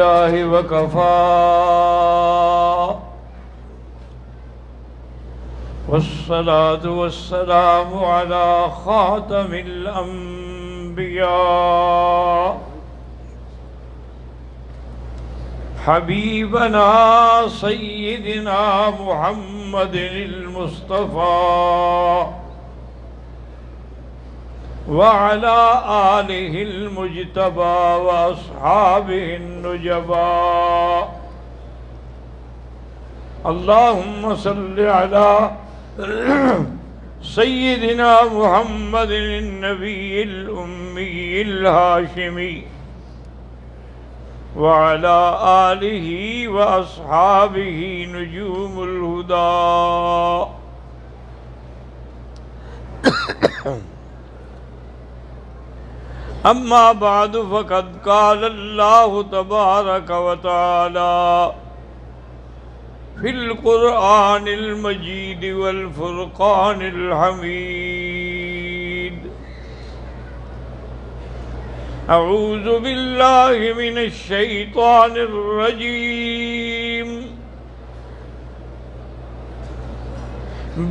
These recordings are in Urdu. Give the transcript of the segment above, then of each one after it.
الله وكفى والصلاة والسلام على خاتم الأنبياء. حبيبنا سيدنا محمد المصطفى. وعلى آله المجتبى وأصحابه النجبى. اللهم صل على سيدنا محمد النبي الأمي الهاشمي وعلى آله وأصحابه نجوم الهدى. أما بعد فقد قال الله تبارك وتعالى في القرآن المجيد والفرقان الحميد. أعوذ بالله من الشيطان الرجيم.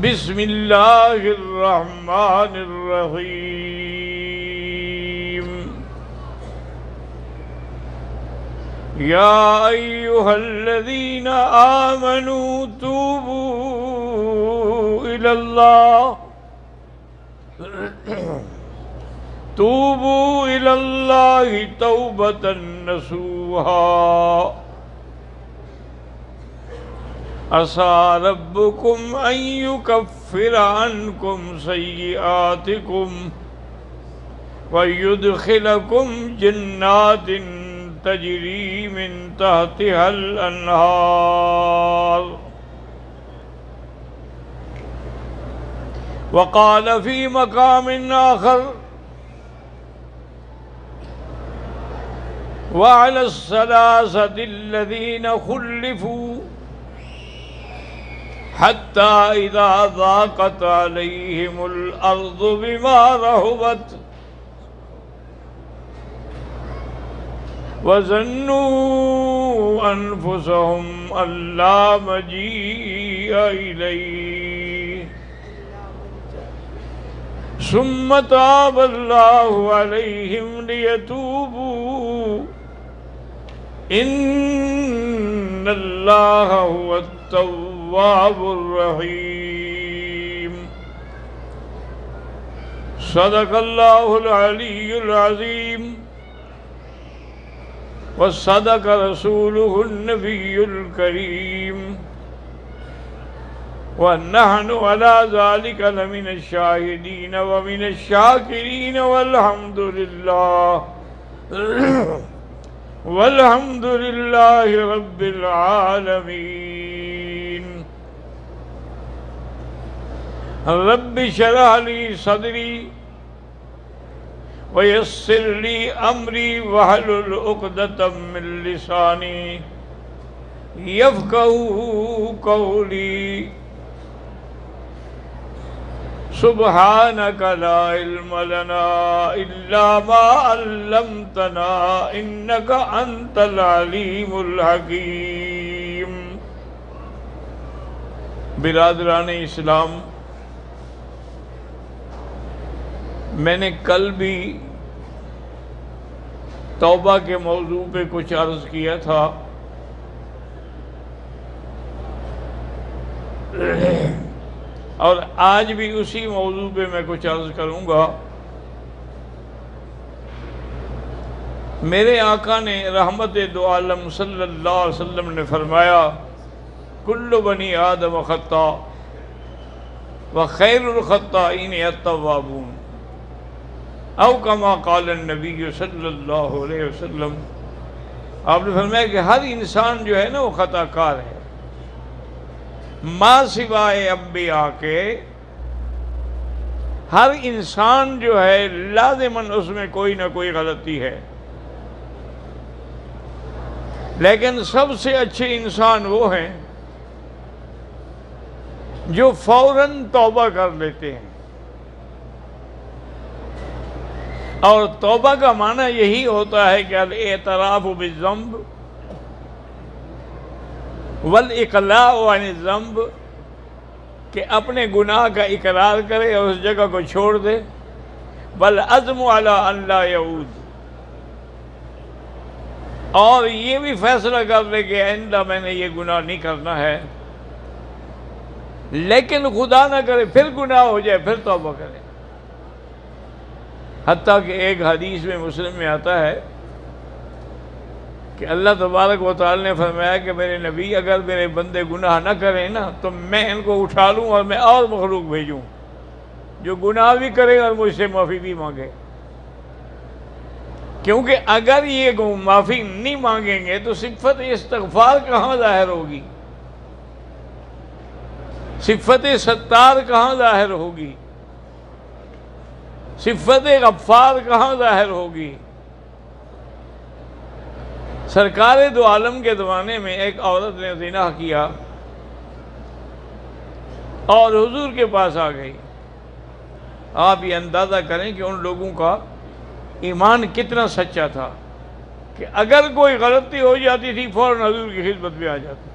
بسم الله الرحمن الرحيم. يا أيها الذين آمنوا توبوا إلى الله. توبوا إلى الله توبة نسوها. عسى ربكم أن يكفر عنكم سيئاتكم ويدخلكم جنات تجري من تحتها الأنهار. وقال في مقام آخر وعلى الثلاثة الذين خلفوا حتى إذا ضاقت عليهم الأرض بما رهبت وظنوا أنفسهم أن لا مجيء إليه. ثم تاب الله عليهم ليتوبوا. إن الله هو التواب الرحيم. صدق الله العلي العظيم. وصدق رسوله النبي الكريم. ونحن على ذلك لمن الشاهدين ومن الشاكرين والحمد لله. والحمد لله رب العالمين. رب شرح لي صدري ويسر لي أمري وحلل عقدة من لساني يفقه قولي سبحانك لا علم لنا إلا ما علمتنا إنك أنت العليم الحكيم برادران اسلام میں نے کل بھی توبہ کے موضوع پہ کچھ عرض کیا تھا۔ اور آج بھی اسی موضوع پہ میں کچھ عرض کروں گا۔ میرے آقا نے رحمت دو عالم صلی اللہ علیہ وسلم نے فرمایا، کل بنی آدم خطا و خیر الخطائین التوابون. او کما قال النبی صلی اللہ علیہ وسلم، آپ نے فرمایا کہ ہر انسان جو ہے نا وہ خطا کار ہے۔ ماں سوائے انبیاء کے ہر انسان جو ہے لازماً اس میں کوئی نہ کوئی غلطی ہے۔ لیکن سب سے اچھے انسان وہ ہیں جو فوراً توبہ کر لیتے ہیں۔ اور توبہ کا معنی یہی ہوتا ہے کہ اعتراف بالذنب ول اقلاع عن ضمب کہ اپنے گناہ کا اقرار کرے اور اس جگہ کو چھوڑ دے بل عزم اللہ یعود۔ اور یہ بھی فیصلہ کر لے کہ آئندہ میں نے یہ گناہ نہیں کرنا ہے، لیکن خدا نہ کرے پھر گناہ ہو جائے، پھر توبہ کرے۔ حتیٰ کہ ایک حدیث میں مسلم میں آتا ہے کہ اللہ تبارک و تعالی نے فرمایا کہ میرے نبی اگر میرے بندے گناہ نہ کریں نا، تو میں ان کو اٹھا لوں اور میں اور مخلوق بھیجوں۔ جو گناہ بھی کرے اور مجھ سے معافی بھی مانگے۔ کیونکہ اگر یہ معافی نہیں مانگیں گے تو صفت استغفار کہاں ظاہر ہوگی؟ صفت ستار کہاں ظاہر ہوگی؟ صفت غفار کہاں ظاہر ہوگی؟ سرکار دو عالم کے زمانے میں ایک عورت نے زنا کیا اور حضور کے پاس آ گئی۔ آپ یہ اندازہ کریں کہ ان لوگوں کا ایمان کتنا سچا تھا کہ اگر کوئی غلطی ہو جاتی تھی، فوراً حضور کی خدمت میں آ جاتی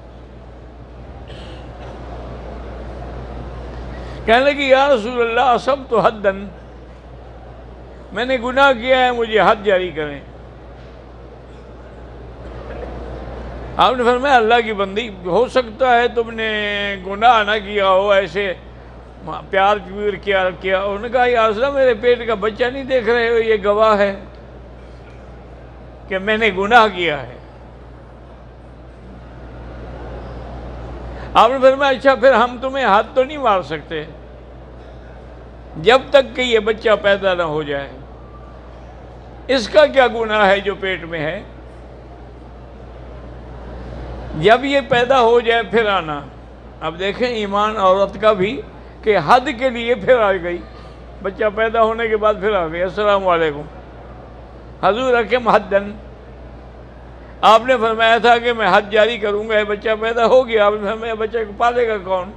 کہنے لگی، یا رسول اللہ، سب تو حد میں نے گناہ کیا ہے، مجھے حد جاری کریں۔ آپ نے فرمایا، اللہ کی بندی ہو سکتا ہے، تم نے گناہ نہ کیا ہو، ایسے پیار کیا کیا انہوں نے کہا، یا رسول میرے پیٹ کا بچہ نہیں دیکھ رہے ہو، یہ گواہ ہے کہ میں نے گناہ کیا ہے۔ آپ نے فرمایا اچھا پھر ہم تمہیں ہاتھ تو نہیں مار سکتے۔ جب تک کہ یہ بچہ پیدا نہ ہو جائے۔ اس کا کیا گناہ ہے جو پیٹ میں ہے؟ جب یہ پیدا ہو جائے پھر آنا۔ اب دیکھیں ایمان عورت کا بھی کہ حد کے لیے پھر آ گئی۔ بچہ پیدا ہونے کے بعد پھر آ گئی۔ السلام علیکم۔ حضور رکھم حدن آپ نے فرمایا تھا کہ میں حد جاری کروں گا، یہ بچہ پیدا ہو گیا۔ آپ نے فرمایا بچہ کو پالے گا کون؟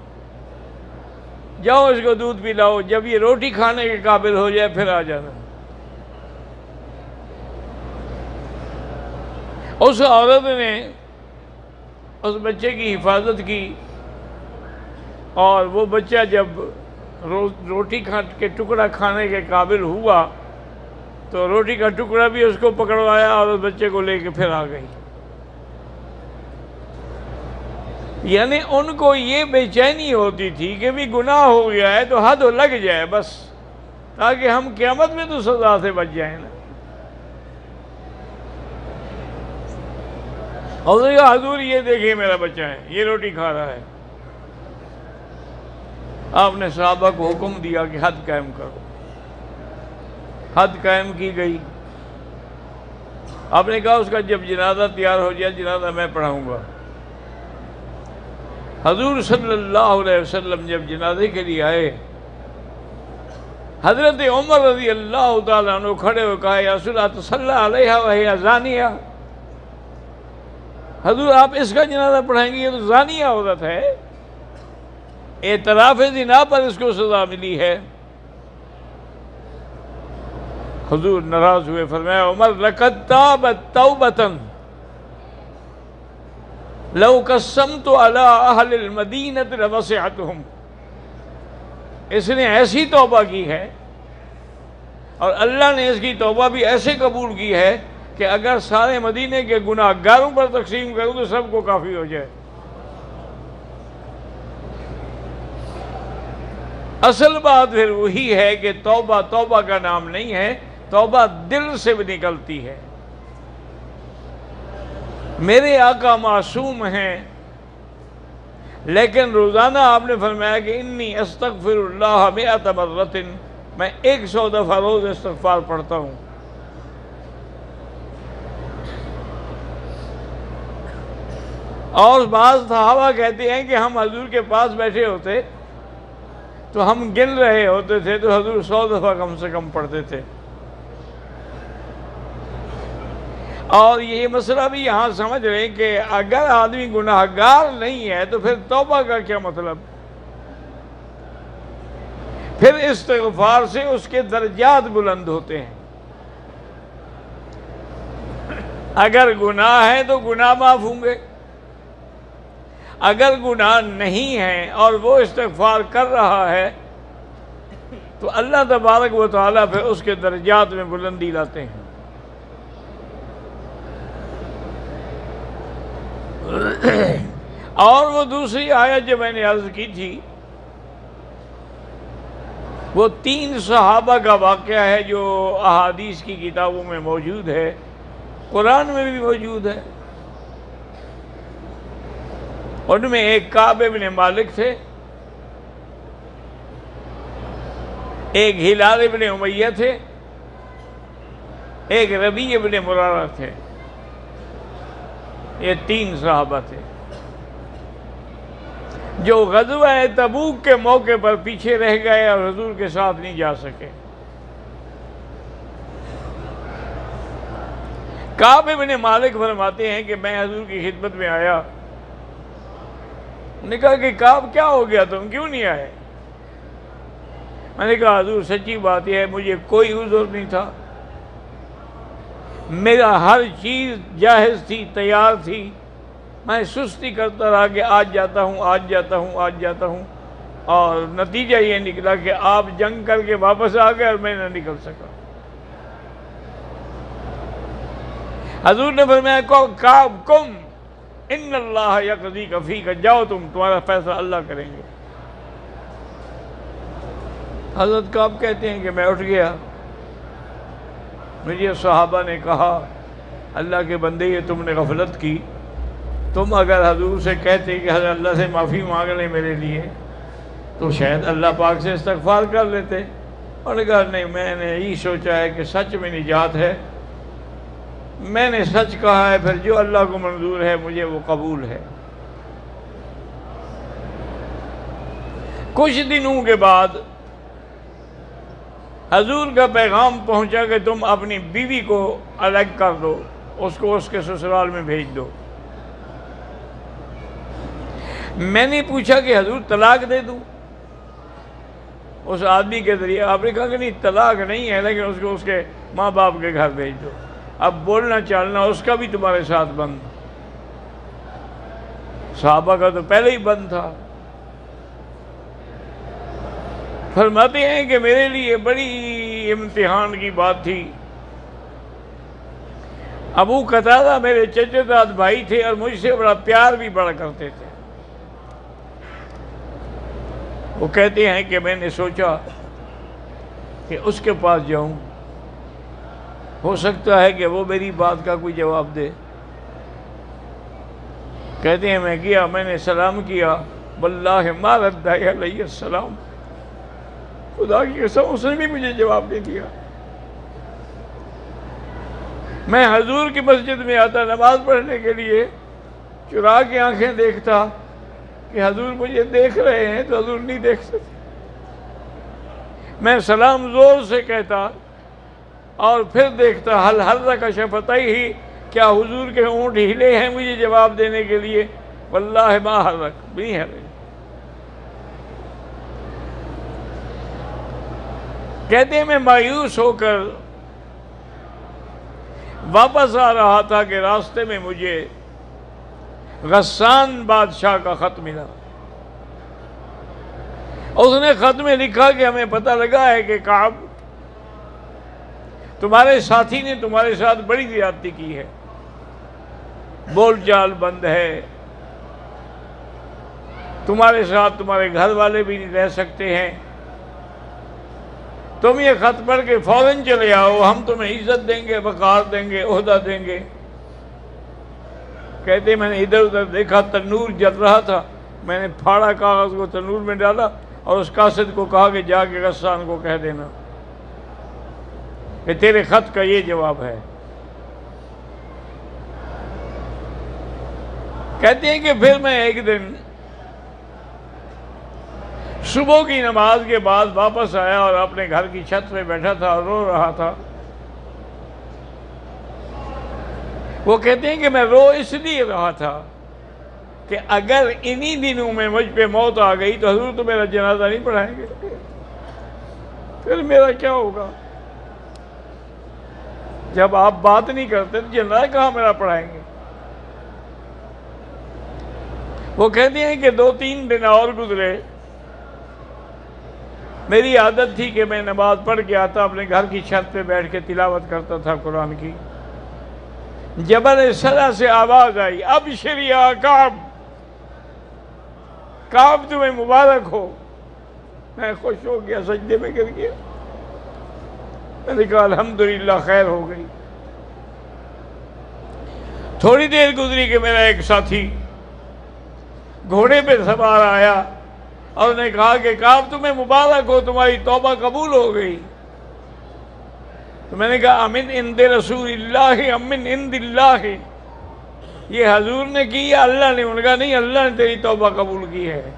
جاؤ اس کو دودھ پلاؤ۔ جب یہ روٹی کھانے کے قابل ہو جائے پھر آ جانا۔ اس عورت نے اس بچے کی حفاظت کی اور وہ بچہ جب روٹی کے ٹکڑا کھانے کے قابل ہوا تو روٹی کا ٹکڑا بھی اس کو پکڑوایا اور اس بچے کو لے کے پھر آ گئی۔ یعنی ان کو یہ بے چینی ہوتی تھی کہ بھی گناہ ہو گیا ہے تو حد لگ جائے بس، تاکہ ہم قیامت میں تو سزا سے بچ جائیں نا۔ حضور یہ دیکھیں میرا بچہ ہے، یہ روٹی کھا رہا ہے۔ آپ نے صحابہ کو حکم دیا کہ حد قائم کرو۔ حد قائم کی گئی۔ آپ نے کہا اس کا جب جنازہ تیار ہو جائے، جنازہ میں پڑھاؤں گا۔ حضور صلی اللہ علیہ وسلم جب جنازے کے لیے آئے، حضرت عمر رضی اللہ تعالیٰ عنہ کھڑے ہوئے کہا، یا صلی صلی علیہ وحی حضور، آپ اس کا جنازہ پڑھائیں گے، یہ تو زانیہ عورت ہے۔ اعتراف زنا پر اس کو سزا ملی ہے۔ حضور ناراض ہوئے، فرمایا، عمر لکتا توبتن لو قسمت على اہل المدینت لوسعتهم اس نے ایسی توبہ کی ہے اور اللہ نے اس کی توبہ بھی ایسے قبول کی ہے کہ اگر سارے مدینے کے گناہ گاروں پر تقسیم کروں تو سب کو کافی ہو جائے۔ اصل بات پھر وہی ہے کہ توبہ توبہ کا نام نہیں ہے، توبہ دل سے بھی نکلتی ہے۔ میرے آقا معصوم ہیں، لیکن روزانہ آپ نے فرمایا کہ انی استغفر اللہ میعت مرتن، میں ایک سو دفعہ روز استغفار پڑھتا ہوں۔ اور بعض صحابہ کہتے ہیں کہ ہم حضور کے پاس بیٹھے ہوتے تو ہم گن رہے ہوتے تھے تو حضور سو دفعہ کم سے کم پڑھتے تھے۔ اور یہ مسئلہ بھی یہاں سمجھ رہے ہیں کہ اگر آدمی گناہ گار نہیں ہے تو پھر توبہ کا کیا مطلب؟ پھر استغفار سے اس کے درجات بلند ہوتے ہیں۔ اگر گناہ ہے تو گناہ معاف ہوں گے۔ اگر گناہ نہیں ہے اور وہ استغفار کر رہا ہے، تو اللہ تبارک و تعالیٰ پھر اس کے درجات میں بلندی لاتے ہیں۔ اور وہ دوسری آیت جو میں نے عرض کی تھی، وہ تین صحابہ کا واقعہ ہے جو احادیث کی کتابوں میں موجود ہے، قرآن میں بھی موجود ہے۔ ان میں ایک کعب ابن مالک تھے ایک ہلال ابن امیہ تھے ایک ربی ابن مرارہ تھے یہ تین صحابہ تھے۔ جو غزوہ تبوک کے موقع پر پیچھے رہ گئے اور حضور کے ساتھ نہیں جا سکے۔ کعب ابن مالک فرماتے ہیں کہ میں حضور کی خدمت میں آیا۔ نے کہا کہ کعب کیا ہو گیا تم؟ کیوں نہیں آئے؟ میں نے کہا، حضور، سچی بات یہ ہے، مجھے کوئی حضور نہیں تھا۔ میرا ہر چیز جاہز تھی، تیار تھی۔ میں سستی کرتا رہا کہ آج جاتا ہوں، آج جاتا ہوں، آج جاتا ہوں۔ اور نتیجہ یہ نکلا کہ آپ جنگ کر کے واپس آ گئے اور میں نہ نکل سکا۔ حضور نے فرمایا کعب کم۔ ان اللہ یقضی کفی کا جاؤ تم، تمہارا فیصلہ اللہ کریں گے۔ حضرت کعب کہتے ہیں کہ میں اٹھ گیا۔ مجھے صحابہ نے کہا، اللہ کے بندے، یہ تم نے غفلت کی۔ تم اگر حضور سے کہتے کہ حضرت اللہ سے معافی مانگ لیں میرے لیے، تو شاید اللہ پاک سے استغفار کر لیتے۔ اور کہا نہیں، میں نے یہی سوچا ہے کہ سچ میں نجات ہے۔ میں نے سچ کہا ہے، پھر جو اللہ کو منظور ہے، مجھے وہ قبول ہے۔ کچھ دنوں کے بعد حضور کا پیغام پہنچا کہ تم اپنی بیوی کو الگ کر دو، اس کو اس کے سسرال میں بھیج دو۔ میں نے پوچھا کہ حضور طلاق دے دوں۔ اس آدمی کے ذریعے آپ نے کہا کہ نہیں، طلاق نہیں ہے، لیکن اس کو اس کے ماں باپ کے گھر بھیج دو۔ اب بولنا چالنا اس کا بھی تمہارے ساتھ بند۔ صحابہ کا تو پہلے ہی بند تھا۔ فرماتے ہیں کہ میرے لیے بڑی امتحان کی بات تھی۔ ابو قطادہ میرے چچے داد بھائی تھے اور مجھ سے بڑا پیار بھی بڑا کرتے تھے۔ وہ کہتے ہیں کہ میں نے سوچا کہ اس کے پاس جاؤں۔ ہو سکتا ہے کہ وہ میری بات کا کوئی جواب دے۔ کہتے ہیں، میں کیا، میں نے سلام کیا۔ واللہ ما رد علیہ السلام۔ خدا کی قسم، اس نے بھی مجھے جواب نہیں دیا۔ میں حضور کی مسجد میں آتا نماز پڑھنے کے لیے، چرا کے آنکھیں دیکھتا کہ حضور مجھے دیکھ رہے ہیں تو حضور نہیں دیکھ سکتے۔ میں سلام زور سے کہتا اور پھر دیکھتا حل حل کا شفت ہی کیا حضور کے اونٹ ہلے ہیں مجھے جواب دینے کے لیے؟ واللہ ما حرک نہیں ہے کہتے ہیں میں مایوس ہو کر واپس آ رہا تھا کہ راستے میں مجھے غسان بادشاہ کا خط ملا۔ اس نے خط میں لکھا کہ ہمیں پتہ لگا ہے کہ کعب تمہارے ساتھی نے تمہارے ساتھ بڑی زیادتی کی ہے۔ بول چال بند ہے۔ تمہارے ساتھ تمہارے گھر والے بھی نہیں رہ سکتے ہیں۔ تم یہ خط پڑھ کے فوراً چلے آؤ، ہم تمہیں عزت دیں گے، وقار دیں گے، عہدہ دیں گے۔ کہتے میں نے ادھر ادھر دیکھا، تنور جل رہا تھا۔ میں نے پھاڑا کاغذ کو تنور میں ڈالا اور اس قاصد کو کہا کہ جا کے غسان کو کہہ دینا۔ کہ تیرے خط کا یہ جواب ہے۔ کہتے ہیں کہ پھر میں ایک دن صبح کی نماز کے بعد واپس آیا اور اپنے گھر کی چھت پہ بیٹھا تھا اور رو رہا تھا۔ وہ کہتے ہیں کہ میں رو اس لیے رہا تھا کہ اگر انہی دنوں میں مجھ پہ موت آ گئی تو حضور تو میرا جنازہ نہیں پڑھائیں گے۔ پھر میرا کیا ہوگا؟ جب آپ بات نہیں کرتے تو جنازہ کہاں میرا پڑھائیں گے؟ وہ کہتے ہیں کہ دو تین دن اور گزرے۔ میری عادت تھی کہ میں نماز پڑھ کے آتا، اپنے گھر کی چھت پہ بیٹھ کے تلاوت کرتا تھا قرآن کی۔ جبل سلا سے آواز آئی اب شریعہ کاب کاب تمہیں مبارک ہو۔ میں خوش ہو گیا، سجدے میں گر گیا۔ میں نے کہا الحمدللہ خیر ہو گئی۔ تھوڑی دیر گزری کہ میرا ایک ساتھی گھوڑے پہ سوار آیا اور نے کہا کہ کاب تمہیں مبارک ہو، تمہاری توبہ قبول ہو گئی۔ تو میں نے کہا امن اند رسول اللہ امن اند اللہ۔ یہ حضور نے کی یا اللہ نے؟ ان کا نہیں، اللہ نے تیری توبہ قبول کی ہے۔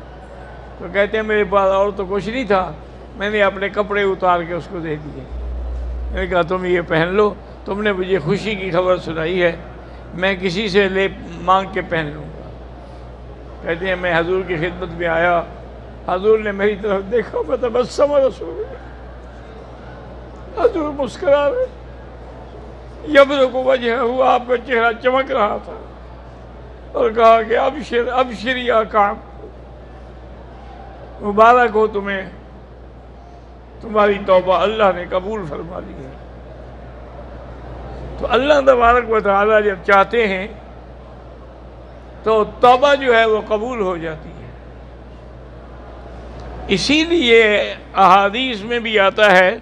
تو کہتے ہیں میرے پاس اور تو کچھ نہیں تھا۔ میں نے اپنے کپڑے اتار کے اس کو دے دیے۔ میں نے کہا، تم یہ پہن لو، تم نے مجھے خوشی کی خبر سنائی ہے، میں کسی سے لے مانگ کے پہن لوں گا. کہتے ہیں، میں حضور کی خدمت میں آیا، حضور نے میری طرف دیکھا میں تو بس سمجھ رسول حضور مسکرا رہے۔ یبر کو وجہ ہوا، آپ کا چہرہ چمک رہا تھا اور کہا کہ اب شر اب شریعہ کام مبارک ہو تمہیں۔ تمہاری توبہ اللہ نے قبول فرما لی ہے۔ تو اللہ تبارک و تعالیٰ جب چاہتے ہیں، تو توبہ جو ہے وہ قبول ہو جاتی ہے۔ اسی لیے احادیث میں بھی آتا ہے،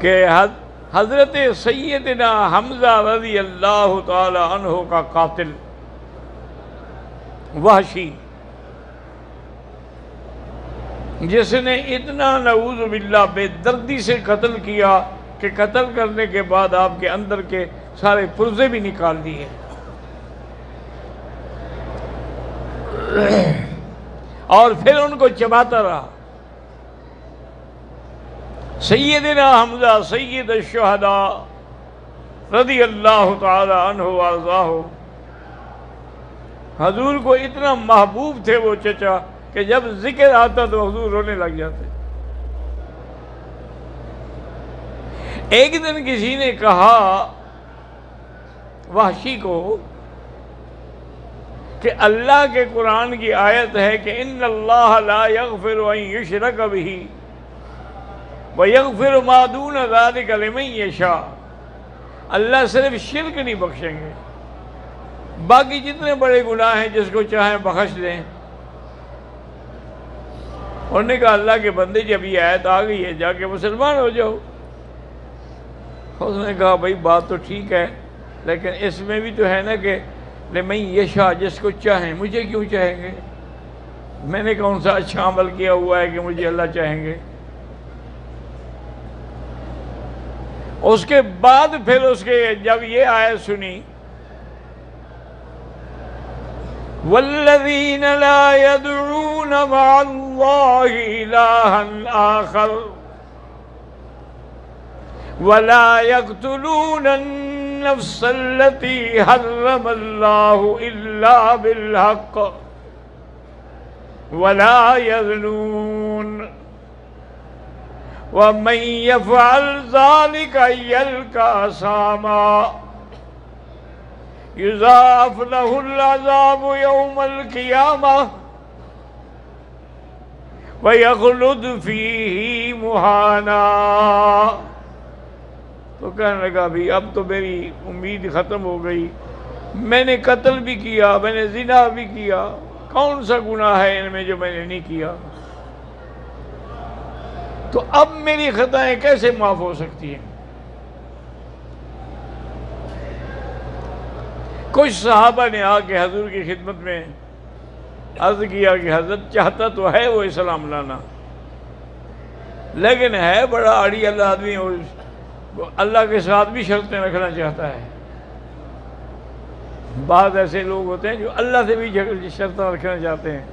کہ حضرت سیدنا حمزہ رضی اللہ تعالی عنہ کا قاتل، وحشی۔ جس نے اتنا نعوذ باللہ بے دردی سے قتل کیا کہ قتل کرنے کے بعد آپ کے اندر کے سارے پرزے بھی نکال دیے۔ اور پھر ان کو چباتا رہا۔ سیدنا حمزہ، سید الشہداء رضی اللہ تعالی عنہ وارضاہ حضور کو اتنا محبوب تھے وہ چچا۔ کہ جب ذکر آتا تو حضور رونے لگ جاتے۔ ایک دن کسی نے کہا وحشی کو کہ اللہ کے قرآن کی آیت ہے کہ ان اللہ لا یغفر ان یشرک بھی ویغفر ما دون ذالک لمن یشاء۔ اللہ صرف شرک نہیں بخشیں گے۔ باقی جتنے بڑے گناہ ہیں، جس کو چاہیں بخش دیں۔ انہوں نے کہا اللہ کے بندے جب یہ آیت آ گئی ہے، جا کے مسلمان ہو جاؤ۔ اس نے کہا، بھائی، بات تو ٹھیک ہے، لیکن اس میں بھی تو ہے نا کہ میں یشا جس کو چاہیں، مجھے کیوں چاہیں گے؟ میں نے کون سا اچھا عمل کیا ہوا ہے کہ مجھے اللہ چاہیں گے؟ اس کے بعد پھر اس کے جب یہ آیت سنی والذين لا يدعون مع الله إلها آخر ولا يقتلون النفس التي حرم الله إلا بالحق ولا يذنون ومن يفعل ذلك يلقى ساما يضاف له العذاب يوم القيامة ويخلد فيه مهانا تو کہنے لگا بھی اب تو میری امید ختم ہو گئی۔ میں نے قتل بھی کیا، میں نے زنا بھی کیا۔ کون سا گناہ ہے ان میں جو میں نے نہیں کیا؟ تو اب میری خطائیں کیسے معاف ہو سکتی ہیں؟ کچھ صحابہ نے آ کے حضور کی خدمت میں عرض کیا کہ حضرت چاہتا تو ہے وہ اسلام لانا، لیکن ہے بڑا آڑی اللہ آدمی اللہ کے ساتھ بھی شرطیں رکھنا چاہتا ہے۔ بعض ایسے لوگ ہوتے ہیں جو اللہ سے بھی شرطیں رکھنا چاہتے ہیں۔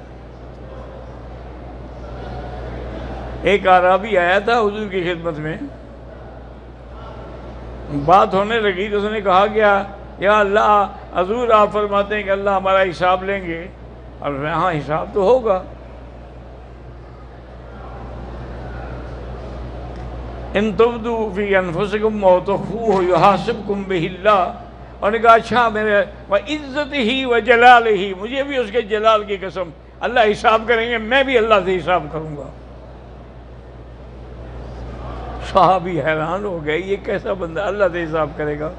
ایک عرابی آیا تھا حضور کی خدمت میں، بات ہونے لگی تو اس نے کہا، کیا یا اللہ، حضور آپ فرماتے ہیں کہ اللہ ہمارا حساب لیں گے۔ اور ہاں حساب تو ہوگا۔ ان تبدو فی انفسکم و یحاسبکم بہ اللہ۔ اور نے کہا اچھا میرے وہ عزت ہی و جلال ہی مجھے بھی اس کے جلال کی قسم۔ اللہ حساب کریں گے، میں بھی اللہ سے حساب کروں گا۔ صحابی حیران ہو گئے، یہ کیسا بندہ اللہ سے حساب کرے گا؟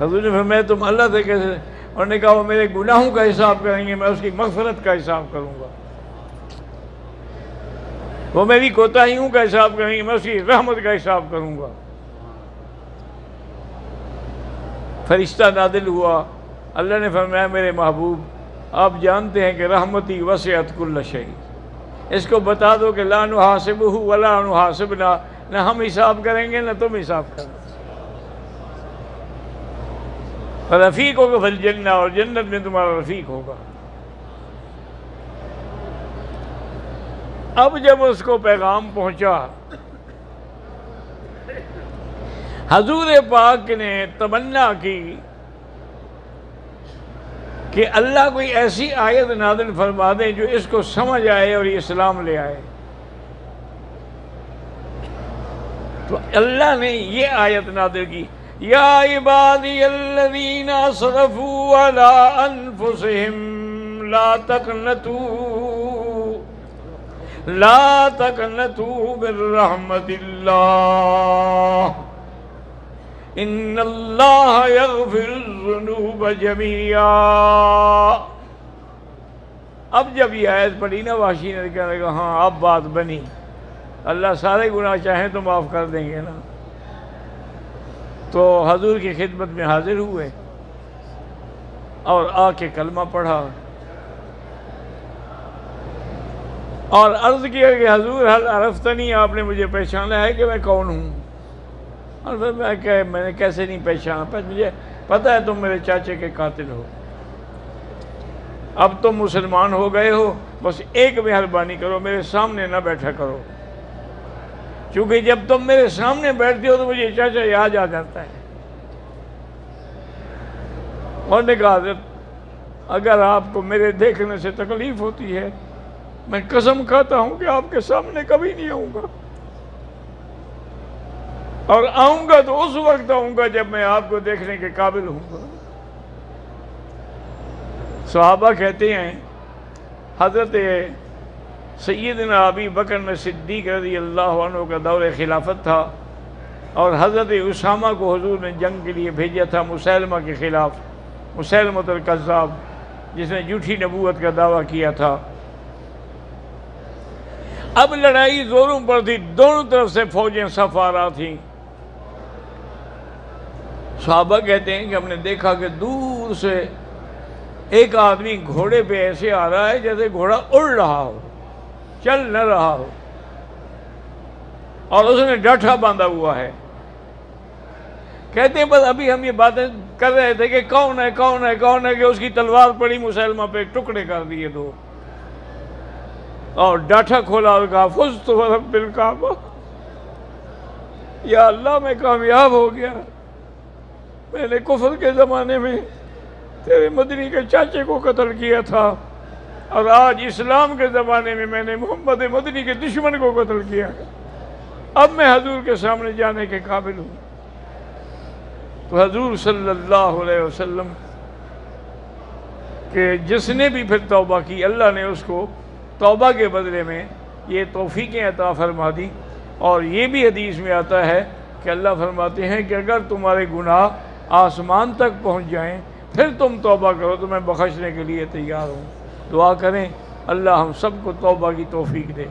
حضور نے فرمایا تم اللہ سے کیسے اور نے کہا، وہ میرے گناہوں کا حساب کریں گے، میں اس کی مغفرت کا حساب کروں گا۔ وہ میری کوتاہیوں کا حساب کریں گے، میں اس کی رحمت کا حساب کروں گا۔ فرشتہ نادل ہوا۔ اللہ نے فرمایا، میرے محبوب، آپ جانتے ہیں کہ رحمتی وسعت کل شہید اس کو بتا دو کہ لا نحاسب ہو ولا نحاسبنا، نہ ہم حساب کریں گے، نہ تم حساب کرنا رفیق ہوگا پھر جنہ اور جنت میں تمہارا رفیق ہوگا۔ اب جب اس کو پیغام پہنچا، حضور پاک نے تمنا کی کہ اللہ کوئی ایسی آیت نادل فرما دے جو اس کو سمجھ آئے اور اسلام لے آئے۔ تو اللہ نے یہ آیت نادل کی۔ یا عبادی الذین صرفوا على انفسهم لا تقنطوا لا تقنطوا من رحمت اللہ ان اللہ یغفر الذنوب جميعا. اب جب یہ آیت پڑھی نا واشی نے کہا ہاں اب بات بنی۔ اللہ سارے گناہ چاہیں تو معاف کر دیں گے نا۔ تو حضور کی خدمت میں حاضر ہوئے اور آ کے کلمہ پڑھا اور عرض کیا کہ حضور حل عرفتنی آپ نے مجھے پہچانا ہے کہ میں کون ہوں؟ اور پھر میں کہ میں نے کیسے نہیں پہچانا؟ پہ مجھے پتہ ہے تم میرے چاچے کے قاتل ہو۔ اب تم مسلمان ہو گئے ہو، بس ایک مہربانی کرو، میرے سامنے نہ بیٹھا کرو۔ چونکہ جب تم میرے سامنے بیٹھتے ہو تو مجھے چاچا یاد آ جاتا ہے۔ اور نے کہا، حضرت، اگر آپ کو میرے دیکھنے سے تکلیف ہوتی ہے، میں قسم کھاتا ہوں کہ آپ کے سامنے کبھی نہیں آؤں گا۔ اور آؤں گا تو اس وقت آؤں گا جب میں آپ کو دیکھنے کے قابل ہوں گا۔ صحابہ کہتے ہیں، حضرت سیدنا ابی بکر میں صدیق رضی اللہ عنہ کا دور خلافت تھا اور حضرت اسامہ کو حضور نے جنگ کے لیے بھیجا تھا مسلمہ کے خلاف مسلمت القذاب، جس نے جھوٹی نبوت کا دعویٰ کیا تھا۔ اب لڑائی زوروں پر تھی، دونوں طرف سے فوجیں سفارا تھیں۔ صحابہ کہتے ہیں کہ ہم نے دیکھا کہ دور سے ایک آدمی گھوڑے پہ ایسے آ رہا ہے جیسے گھوڑا اڑ رہا ہو۔ چل نہ رہا ہو۔ اور اس نے ڈٹھا باندھا ہوا ہے۔ کہتے ہیں، بس ابھی ہم یہ باتیں کر رہے تھے کہ کون ہے کون ہے کون ہے کہ اس کی تلوار پڑی مسلمہ پہ، ٹکڑے کر دیے دو۔ اور ڈاٹھا کھولا اور کہا فز تو رب یا اللہ، میں کامیاب ہو گیا۔ میں نے کفر کے زمانے میں تیرے مدنی کے چاچے کو قتل کیا تھا۔ اور آج اسلام کے زمانے میں میں نے محمد مدنی کے دشمن کو قتل کیا اب میں حضور کے سامنے جانے کے قابل ہوں۔ تو حضور صلی اللہ علیہ وسلم کہ جس نے بھی پھر توبہ کی، اللہ نے اس کو توبہ کے بدلے میں یہ توفیقیں عطا فرما دی۔ اور یہ بھی حدیث میں آتا ہے کہ اللہ فرماتے ہیں کہ اگر تمہارے گناہ آسمان تک پہنچ جائیں، پھر تم توبہ کرو تو میں بخشنے کے لیے تیار ہوں۔ دعا کریں اللہ ہم سب کو توبہ کی توفیق دے۔